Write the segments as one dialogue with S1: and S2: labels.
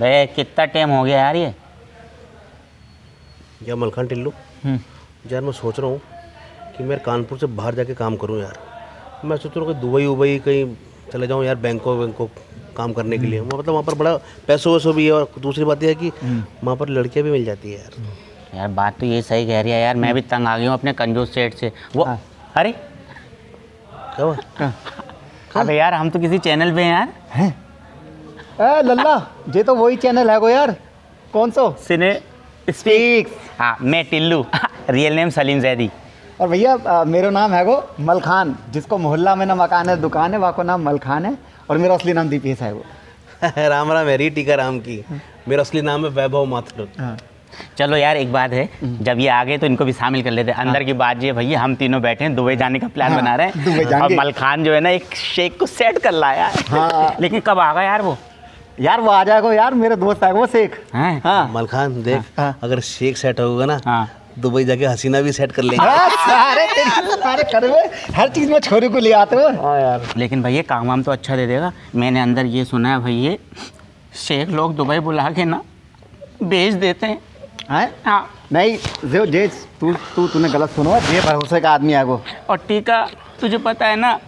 S1: भाई कितना टाइम हो गया यार ये?
S2: या मलखान टिल्लू
S1: हम्म,
S2: यार मैं सोच रहा हूँ कि मैं कानपुर से बाहर जाके काम करूँ यार। मैं सोच रहा हूँ कि दुबई उबई कहीं चले जाऊँ यार बैंकॉक वैंकॉक काम करने के लिए। मतलब वहाँ पर बड़ा पैसों वैसों भी है और दूसरी बात यह है कि वहाँ पर लड़कियाँ भी मिल जाती है यार।
S1: यार बात तो ये सही कह रही है यार मैं भी तंग आ गई हूँ अपने कंजूस सेठ से। वो अरे।
S2: क्या हुआ?
S1: अबे यार हम तो किसी चैनल पे हैं यार।
S3: ए लल्ला ये तो वही चैनल है गो यार। कौन सो?
S1: सिने
S3: स्पीक्स
S1: हाँ मैं टिल्लू रियल नेम सलीम जैदी।
S3: और भैया मेरा नाम है गो मलखान जिसको मोहल्ला में ना मकान है दुकान है वहाँ को नाम मलखान है। और मेरा असली नाम दीपेश है। वो
S2: राम राम है टीका राम की। मेरा असली नाम है वैभव माथुर।
S3: हाँ।
S1: चलो यार एक बात है जब ये आ गए तो इनको भी शामिल कर लेते हैं। अंदर की बात ये है, भैया हम तीनों बैठे हैं दुबई जाने का प्लान
S3: हाँ,
S1: बना रहे हैं। और मलखान जो है ना एक शेख को सेट कर लाया है
S3: हाँ।
S1: लेकिन कब आ आगा यार वो?
S3: यार वो आ जाएगा यार मेरे दोस्त है वो शेख।
S1: हैं?
S3: हाँ।
S2: मलखान देख
S3: हाँ।
S2: अगर शेख सेट होगा ना
S1: हाँ।
S2: दुबई जाके हसीना भी सेट कर लेंगे।
S3: हाँ, सारे तेरे सारे करे हुए हर चीज़ में छोरी को ले आते हो।
S2: हाँ यार।
S1: लेकिन भैया काम वाम तो अच्छा दे देगा। मैंने अंदर ये सुना है भैया शेख लोग दुबई बुला के ना बेच देते हैं।
S3: हैं?
S1: हाँ।
S3: नहीं जो जे तू तू तूने गलत सुनो। जे भरोसे का आदमी है वो।
S1: और टीका तुझे पता है ना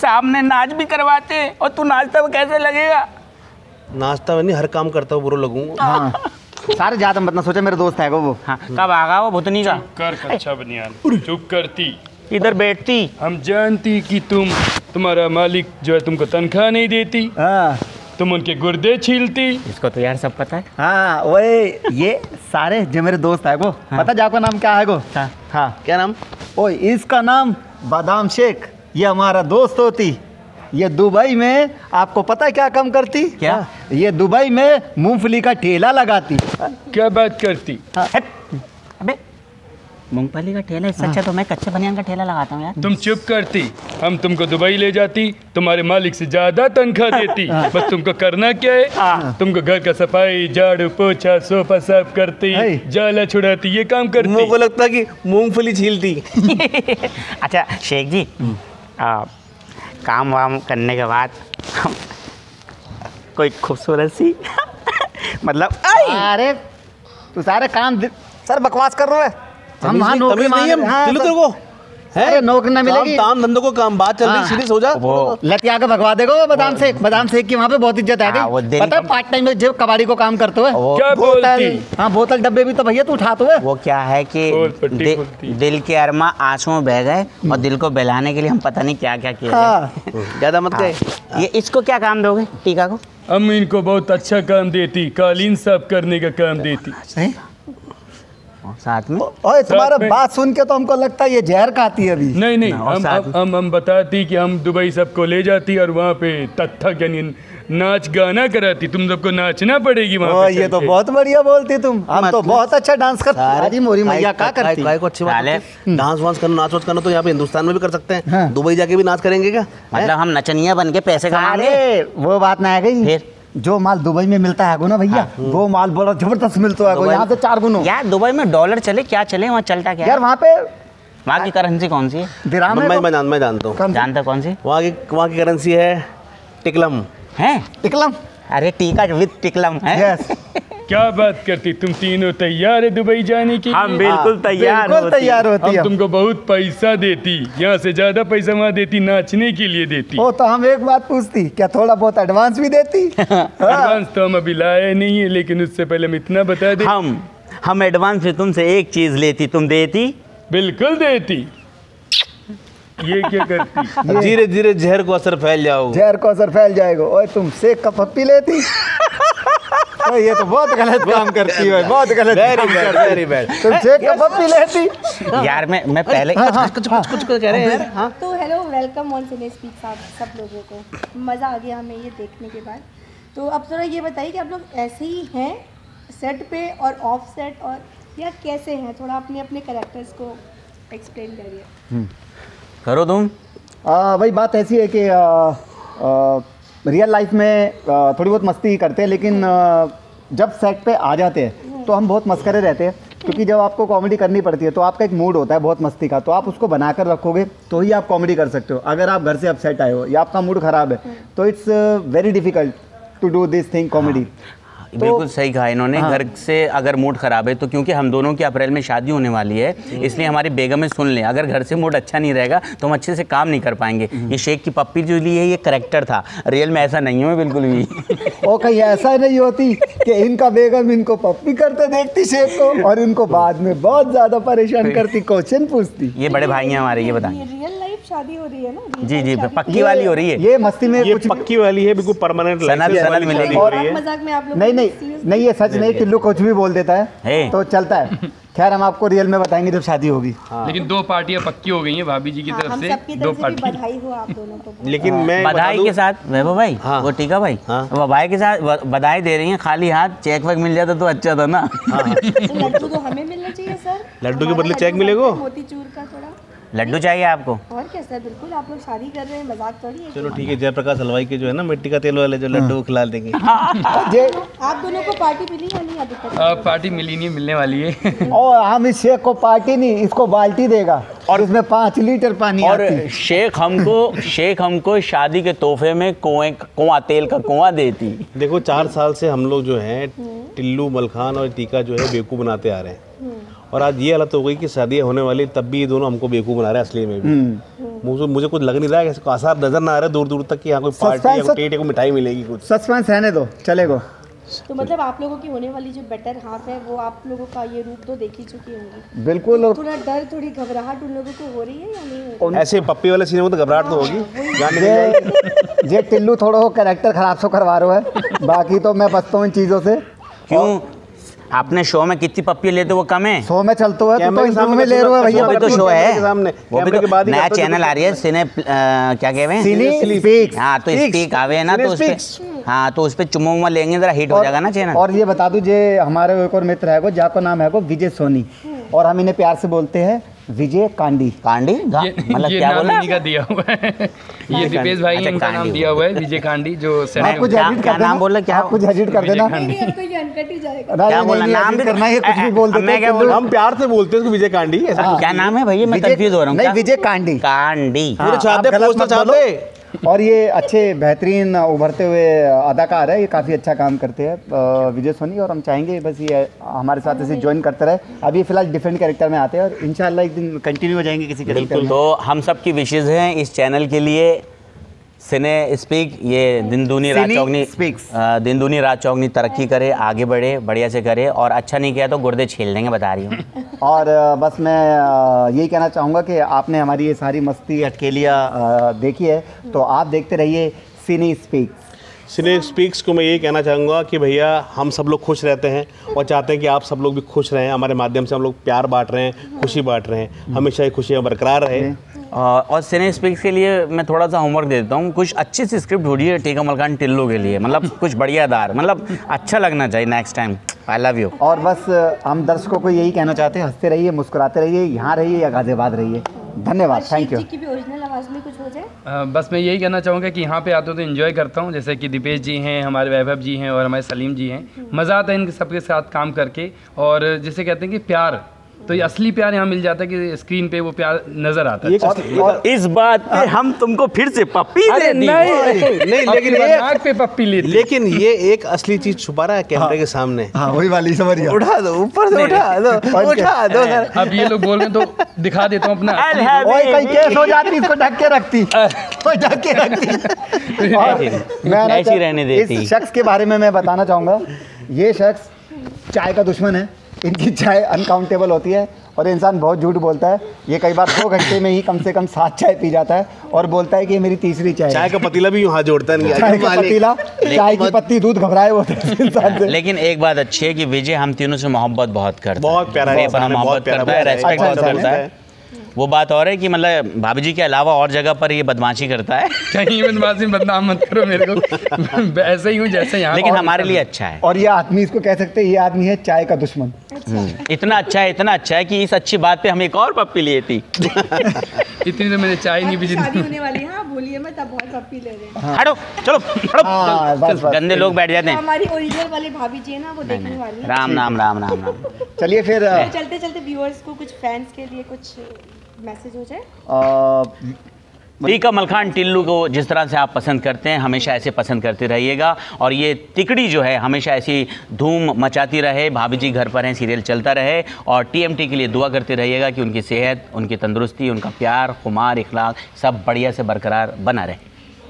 S1: सामने नाच भी करवाते हैं और तू नाचता कैसे लगेगा?
S2: नाश्ता में नहीं हर काम करता हूँ बुरा लगूँगा।
S3: हाँ। सारे ज़्यादा मत ना सोचे मेरे दोस्त है वो
S1: हाँ कब आगा वो भुतनी का?
S4: कर कच्चा बनियान। चुप करती।
S1: इधर बैठती।
S4: हम जानती कि तुम तुम्हारा मालिक जो है तुमको तनख्वाह नहीं देती।
S3: हाँ।
S4: तुम उनके गुर्दे छीलती।
S1: इसको तो यार सब पता है।
S3: हाँ वही ये सारे जो मेरे दोस्त है वो। पता जाको नाम क्या है वो?
S1: हाँ।
S3: हाँ
S2: क्या नाम?
S3: ओ इसका नाम बादाम शेख। ये हमारा दोस्त होती। ये दुबई में आपको पता है क्या काम करती?
S1: क्या?
S3: ये दुबई में मूंगफली का ठेला लगाती।
S4: क्या बात करती?
S1: अबे मूंगफली का ठेला इससे अच्छा तो मैं कच्चे बनियान का ठेला लगाता हूँ यार।
S4: तुम चुप करती। हम तुमको दुबई ले जाती तुम्हारे मालिक से ज़्यादा तनख्वाह देती। बस तुमको करना क्या है? तुमको घर का सफ़ाई झाड़ू पोछा सोफा साफ़ करती
S3: है।
S4: जाला छुड़ाती ये काम करती।
S2: को लगता है कि मूंगफली छीलती।
S1: अच्छा शेख जी आ, काम वाम करने के बाद हम कोई खूबसूरत सी मतलब
S3: अरे तू सारे काम सर बकवास कर रहे हो। हम वहाँ
S2: नहीं-
S3: नौकरी मांग
S2: है,
S3: हाँ,
S2: दिलू तेरे को। है?
S3: नौकरी ना मिलेगी।
S2: काम धंधों को काम बात चल रही
S3: हाँ।
S2: सीरियस हो जा।
S1: वो
S3: लतिया के भगवा देगा बादाम शेख बादाम शेख की वहाँ पे बहुत इज़्ज़त है
S1: हाँ,
S3: गई।
S1: दिल
S3: पता पार्ट टाइम में जो कबाड़ी को काम करते हुए बोतल हाँ बोतल डब्बे भी तो भैया तू उठाते हुए।
S1: वो क्या है कि। दिल के अरमा आँसू में बह गए और दिल को बहलाने के लिए हम पता नहीं क्या क्या किया
S3: हाँ।
S2: ज़्यादा मत कहे।
S1: हाँ। ये इसको क्या काम दोगे? टीका को?
S4: हम इनको बहुत अच्छा काम देती कालीन साफ़ करने का काम देती।
S1: साथ में।
S3: ओए तुम्हारा
S4: में-
S3: बात सुन के तो हमको लगता है ये जहर खाती है अभी।
S4: नहीं नहीं हम हम हम हम बताती कि हम दुबई सबको ले जाती और वहाँ पे तत्थक यानी नाच गाना कराती। तुम सबको नाचना पड़ेगी वहाँ पे
S3: ये तो बहुत बढ़िया बोलती तुम। हम तो
S2: मतलब-
S3: बहुत अच्छा डांस करते मोरी मैया काय- करती।
S2: को अच्छी बात है। डांस वांस करना नाच वाच करना तो यहाँ पे हिंदुस्तान में भी कर सकते हैं।
S3: हाँ।
S2: दुबई जाके भी नाच करेंगे क्या?
S1: मतलब हम नचनिया बन के पैसे कमाएँगे
S3: वो बात ना है गई।
S1: फिर?
S3: जो माल दुबई में मिलता है ना भैया? हाँ। वो माल बड़ा ज़बरदस्त मिलता है यहाँ से चार गुना।
S1: यार दुबई में डॉलर चले क्या चले वहाँ चलता क्या?
S3: यार वहाँ पे
S1: वहाँ की करेंसी कौन सी है?
S3: दिराम
S2: मैं मैं जानता मैं जानता हूँ।
S3: कौन सी?
S1: कौन सी?
S2: वहाँ की वहाँ की करेंसी है टिकलम।
S1: है?
S3: टिकलम?
S1: अरे टीका विद टिकलम है।
S3: यस
S4: क्या बात करती तुम तीनों तैयार है दुबई जाने की
S1: हम बिल्कुल
S3: हाँ,
S1: तैयार
S3: बिल्कुल तैयार होती
S4: हम तुमको बहुत पैसा देती यहाँ से ज़्यादा पैसा वहाँ देती नाचने के लिए देती।
S3: ओ तो हम एक बात पूछती क्या थोड़ा बहुत एडवांस भी देती? हाँ।
S4: एडवांस तो हम अभी लाए नहीं है लेकिन उससे पहले हम इतना बता दे।
S1: हम हम एडवांस में तुमसे एक चीज़ लेती तुम देती?
S4: बिल्कुल देती। ये क्या करती?
S2: धीरे धीरे जहर को असर फैल जाओ।
S3: जहर को असर फैल जाएगा। ओए तुम सेक का पप्पी लेती। ये तो बहुत गलत काम करती है बहुत गलत
S2: वेरी बैड वेरी बैड
S3: तुम सेक का पप्पी लेती।
S1: यार मैं मैं पहले
S2: कुछ कुछ कुछ कुछ कह रहे हैं हाँ।
S5: तो hello welcome on cine speak सब सब लोगों को। मज़ा आ गया हमें ये देखने के बाद। तो अब ज़रा ये बताइए कि आप लोग ऐसे ही हैं सेट पे और ऑफ़ सेट और या कैसे हैं? थोड़ा अपने अपने करेक्टर्स को एक्सप्लेन करिए।
S1: करो तुम।
S3: आ, भाई बात ऐसी है कि आ, आ, रियल लाइफ में थोड़ी बहुत मस्ती करते हैं, लेकिन जब सेट पे आ जाते हैं तो हम बहुत मस्करे रहते हैं, क्योंकि जब आपको कॉमेडी करनी पड़ती है तो आपका एक मूड होता है बहुत मस्ती का तो आप उसको बना कर रखोगे तो ही आप कॉमेडी कर सकते हो। अगर आप घर से अपसेट आए हो, या आपका मूड खराब है तो it's very difficult to do this thing comedy
S1: बिल्कुल सही कहा इन्होंने।
S3: हाँ।
S1: घर से अगर मूड खराब है तो क्योंकि हम दोनों की अप्रैल में शादी होने वाली है इसलिए हमारी बेगम सुन लें अगर घर से मूड अच्छा नहीं रहेगा तो हम अच्छे से काम नहीं कर पाएँगे। ये शेख की पप्पी जो ली है ये करेक्टर था। रियल में ऐसा नहीं हूँ मैं बिल्कुल भी।
S3: ओ कहीं ऐसा नहीं होती कि इनका बेगम इनको पप्पी करते देखती शेख को और इनको बाद में बहुत ज़्यादा परेशान करती क्वेश्चन पूछती।
S1: ये बड़े भाई हैं हमारे ये
S5: लाइफ शादी हो रही है ना?
S1: जी जी पक्की वाली हो। रही है।
S3: ये मस्ती में
S2: ये
S3: कुछ
S2: पक्की वाली है बिल्कुल परमानेंट
S1: सनद- सनद मिलेगी।
S3: और
S2: रही है।
S5: मज़ाक में आप लोग
S3: नहीं नहीं नहीं ये सच नहीं टिल्लू कुछ भी बोल देता है। तो चलता है। खैर हम आपको रियल में बताएँगे जब शादी होगी। हाँ।
S4: लेकिन दो पार्टियाँ पक्की हो गई हैं भाभी जी की
S5: हाँ,
S4: तरफ़ से दो पार्टी।
S5: बधाई हो आप दोनों को।
S2: लेकिन मैं
S1: बधाई के साथ वैभव भाई
S2: हाँ।
S1: वो टीका भाई।
S2: हाँ।
S1: वो भाई के साथ बधाई दे रही हैं खाली हाथ चेक वेक मिल जाता तो अच्छा था ना।
S5: तो लड्डू तो हमें मिलना चाहिए सर।
S2: लड्डू के बदले चेक मिलेगा?
S5: मोतीचूर का थोड़ा।
S1: लड्डू चाहिए आपको?
S5: और क्या सर बिल्कुल आप लोग शादी कर रहे हैं मज़ाक थोड़ी है।
S2: चलो ठीक है जयप्रकाश हलवाई के जो है ना मिट्टी का तेल वाले जो लड्डू खिला देंगे।
S5: आप दोनों को पार्टी मिली या नहीं अभी तक?
S4: पार्टी मिली नहीं मिलने वाली है।
S3: और हम इस शेख को पार्टी नहीं इसको बाल्टी देगा और इसमें पाँच लीटर पानी
S1: और शेख हमको शेख हमको शादी के तोहफे में कुएँ कुआँ तेल का कुआँ देती।
S2: देखो चार साल से हम लोग जो है टिल्लू मलखान और टीका जो है बेवकूफ़ बनाते आ रहे हैं। और आज ये हालत हो गई कि शादी होने वाली तब भी ये दोनों हमको बेवकूफ़ बना रहे हैं असली में भी।
S3: हम्म।
S2: मुझे मुझे कुछ लग नहीं रहा है आसार नज़र ना आ रहा है दूर दूर तक कि यहाँ कोई पार्टी या टेट या मिठाई मिलेगी कुछ।
S3: सस्पेंस रहने दो चलेगा
S5: तो मतलब आप लोगों की होने वाली जो बेटर हाफ़ है वो आप लोगों का ये रूप तो देख ही चुकी होंगी।
S3: बिल्कुल और
S5: थोड़ा डर थोड़ी घबराहट उन लोगों को हो रही है या नहीं हो रही?
S2: ऐसे पप्पी वाले सीने में तो घबराहट तो होगी जाने
S3: जे जे टिल्लू थोड़ा हो कैरेक्टर खराब सो करवा रहा है बाकी तो मैं बचता हूँ इन चीज़ों से।
S1: क्यों? अपने शो में कितनी पप्पी लेते वो कम है?
S3: शो में चलते हुए तो
S2: तो
S3: इंटरव्यू में ले रहे हो भैया।
S1: वो भी तो शो है।
S2: सामने,
S1: वो भी तो
S2: के बाद ही
S1: नया चैनल
S2: तो
S1: आ रही है सिने क्या कहे हैं
S3: सिनी स्पीक्स
S1: हाँ तो स्पीक आवे है ना तो उस पे हाँ तो उस पर चुम्मा लेंगे जरा हिट हो जाएगा ना चैनल
S3: और ये बता दू जे हमारे एक और मित्र है को जाको नाम है को विजय सोनी। और हम इन्हें प्यार से बोलते हैं। विजय कांडी?
S1: कांडी मतलब क्या बोला?
S4: इन्हीं का दिया हुआ है। ये दीपेश भाई
S1: अच्छा,
S4: इनका नाम दिया हुआ है विजय कांडी जो
S3: कुछ
S1: क्या-
S3: एडिट
S1: क्या
S3: कर
S1: नाम बोला, क्या-
S3: आप कुछ एडिट कर देना।
S5: तो ही
S1: क्या बोला? नाम भी
S3: करना है कुछ भी बोल देते हैं।
S1: बोला?
S2: हम प्यार से बोलते हैं उसको विजय कांडी
S1: क्या नाम है भैया? मैं
S3: विजय-
S1: कंफ्यूज हो रहा हूँ।
S3: नहीं विजय कांडी
S1: कांडी
S3: हाँ,
S2: चाहते
S3: और ये अच्छे बेहतरीन उभरते हुए अदाकार है। ये काफ़ी अच्छा काम करते हैं विजय सोनी और हम चाहेंगे बस ये हमारे साथ ऐसे ज्वाइन करते रहे। अभी फ़िलहाल डिफरेंट कैरेक्टर में आते हैं और इन एक दिन कंटिन्यू हो जाएँगे किसी कैरेक्टर
S1: तो हम सब की विशेज़ हैं इस चैनल के लिए। सिने स्पीक ये दिन दूनी
S3: सिनी
S1: चौगनी। दिन दूनी रात चौगनी तरक्की करे आगे बढ़े बढ़िया से करे और अच्छा नहीं किया तो गुर्दे छील देंगे बता रही हूँ।
S3: और बस मैं यही कहना चाहूँगा कि आपने हमारी ये सारी मस्ती अटकेलियाँ देखी है तो आप देखते रहिए सिनी स्पीक्स।
S2: सिने स्पीक्स को मैं यही कहना चाहूँगा कि भैया हम सब लोग खुश रहते हैं और चाहते हैं कि आप सब लोग भी खुश रहें हमारे माध्यम से हम लोग प्यार बांट रहे हैं खुशी बांट रहे हैं हमेशा ये खुशियाँ बरकरार रहे।
S1: और सिने स्पीक्स के लिए मैं थोड़ा सा होमवर्क दे देता हूँ। कुछ अच्छी सी स्क्रिप्ट ढूंढिए टीका मलकान टिल्लो के लिए। मतलब कुछ बढ़िया दार। मतलब अच्छा लगना चाहिए next time I love you
S3: और बस हम दर्शकों को यही कहना चाहते हैं हँसते रहिए मुस्कुराते रहिए यहाँ रहिए या गाजियाबाद रहिए। धन्यवाद। थैंक यू
S5: जी की भी ओरिजिनल आवाज़ में कुछ हो जाए।
S4: बस मैं यही कहना चाहूँगा कि यहाँ पे आते हो तो इन्जॉय करता हूँ जैसे कि दीपेश जी हैं हमारे वैभव जी हैं और हमारे सलीम जी हैं। मज़ा आता है इनके सबके साथ काम करके। और जैसे कहते हैं कि प्यार तो ये असली प्यार यहाँ मिल जाता है कि स्क्रीन पे वो प्यार नज़र आता है।
S2: कसली-
S3: और
S1: इस बात पे हम तुमको फिर से पप्पी
S4: अरे
S1: देनी
S4: नहीं
S2: नहीं लेकिन
S4: नाक पे पप्पी लेती
S2: लेकिन ये एक असली चीज़ छुपा रहा है कैमरे के सामने।
S3: हाँ वही वाली समझ गया।
S2: उठा दो ऊपर से उठा दो उठा दो।
S4: अब ये लोग बोल रहे तो दिखा देता हूँ अपना।
S3: ओए कहीं केस हो जाती इसको ढक के रखती। ओए ढक के रखती। और मैं
S1: ऐसी रहने देती।
S3: इस शख्स के बारे में मैं बताना चाहूँगा। ये शख्स चाय का दुश्मन है। इनकी चाय अनकाउंटेबल होती है और इंसान बहुत झूठ बोलता है। ये कई बार दो घंटे में ही कम से कम सात चाय पी जाता है और बोलता है कि ये मेरी तीसरी चाय
S2: चाय का पतीला भी यहाँ हाथ जोड़ता है
S3: चाय का पतीला चाय की पत्ती दूध घबराए होते हैं इंसान से।
S1: लेकिन एक बात अच्छी है कि विजय हम तीनों से मोहब्बत बहुत करता है।
S2: बहुत प्यारा
S1: मोहब्बत करता है रेस्पेक्ट बहुत करता
S2: है।
S1: वो बात और है कि मतलब भाभी जी के अलावा और जगह पर ये बदमाशी करता है।
S4: कहीं बदमाशी बदनाम मत करो मेरे को। ऐसे ही हूँ जैसे यहाँ
S1: लेकिन हमारे लिए अच्छा है।
S3: और ये आदमी इसको कह सकते हैं ये आदमी है चाय का दुश्मन।
S1: हम्म, इतना अच्छा है इतना अच्छा है कि इस अच्छी बात पे हम एक और पप्पी लिए थी।
S4: इतनी तो मैंने चाय नहीं पी
S5: शादी होने वाली है हाँ बोलिए मैं तब बहुत पप्पी ले रहे हैं।
S1: हटो चलो हटो।
S3: हाँ,
S1: चल। गंदे लोग बैठ जाते
S5: तो
S1: हैं।
S5: हमारी ओरिजिनल वाली भाभी जी है ना वो देखने वाली है।
S1: राम नाम राम राम राम।
S3: चलिए फिर
S5: तो चलते चलते व्यूअर्स को कुछ फैंस के लिए कुछ मैसेज हो जाए।
S3: अ,
S1: टीका मलखान टिल्लू को जिस तरह से आप पसंद करते हैं हमेशा ऐसे पसंद करते रहिएगा। और ये तिकड़ी जो है हमेशा ऐसी धूम मचाती रहे भाभी जी घर पर हैं सीरियल चलता रहे और टीएमटी के लिए दुआ करते रहिएगा कि उनकी सेहत उनकी तंदुरुस्ती उनका प्यार खुमार इखलाक सब बढ़िया से बरकरार बना रहे।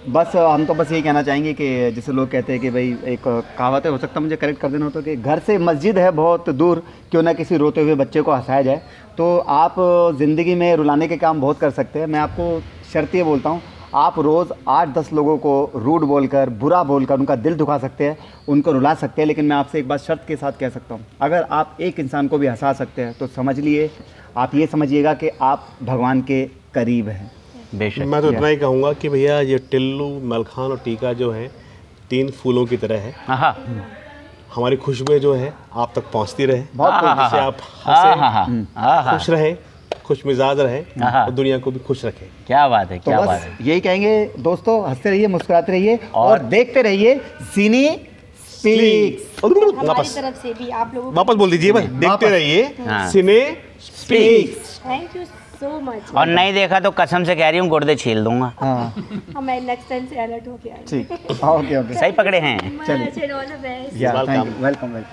S3: बस, हम तो बस यही कहना चाहेंगे कि जैसे लोग कहते हैं कि भाई, एक कहावत है, हो सकता है मुझे करेक्ट कर देना हो तो कि घर से मस्जिद है बहुत दूर, क्यों ना किसी रोते हुए बच्चे को हंसाया जाए। तो आप ज़िंदगी में रुलाने के काम बहुत कर सकते हैं। मैं आपको शर्त ये बोलता हूँ, आप रोज़ आठ दस लोगों को रूड बोलकर, बुरा बोलकर उनका दिल दुखा सकते हैं, उनको रुला सकते हैं, लेकिन मैं आपसे एक बात शर्त के साथ कह सकता हूँ। अगर आप एक इंसान को भी हंसा सकते हैं तो समझ लिए, आप ये समझिएगा कि आप भगवान के करीब हैं।
S1: बेशक
S2: मैं तो इतना ही कहूँगा कि भैया ये टिल्लू मलखान और टीका जो है तीन फूलों की तरह है। हमारी खुशबुएँ जो है आप तक पहुँचती रहे।
S3: बहुत
S2: जिससे आप
S1: हाँ,
S2: हंसें,
S1: हाँ, हाँ, हाँ, हाँ,
S2: खुश रहें खुश मिजाज रहें। और दुनिया को भी खुश रखें।
S1: क्या बात है
S3: तो
S1: क्या बात है।
S3: यही कहेंगे दोस्तों हँसते रहिए मुस्कुराते रहिए और, देखते रहिए सीनी स्पीक्स
S2: वापस।
S5: तरफ़ से भी आप लोगों
S2: वापस बोल दीजिए बस देखते रहिए। Cine
S1: speaks
S5: thank you so much
S1: और नहीं देखा तो कसम से कह रही हूँ गुर्दे छील दूँगा।
S3: हाँ।
S5: हमें नेक्स्ट टाइम से अलर्ट हो। गया
S3: ठीक। Okay okay.
S1: सही पकड़े हैं।
S5: चलिए।
S3: Welcome welcome